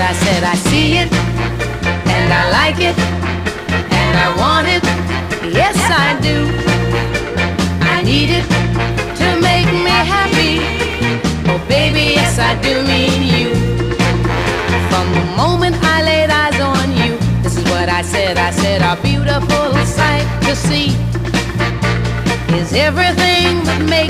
I said I see it, and I like it, and I want it. Yes, I do. I need it to make me happy. Oh, baby, yes, I do mean you. From the moment I laid eyes on you, this is what I said. I said, a beautiful sight to see is everything that makes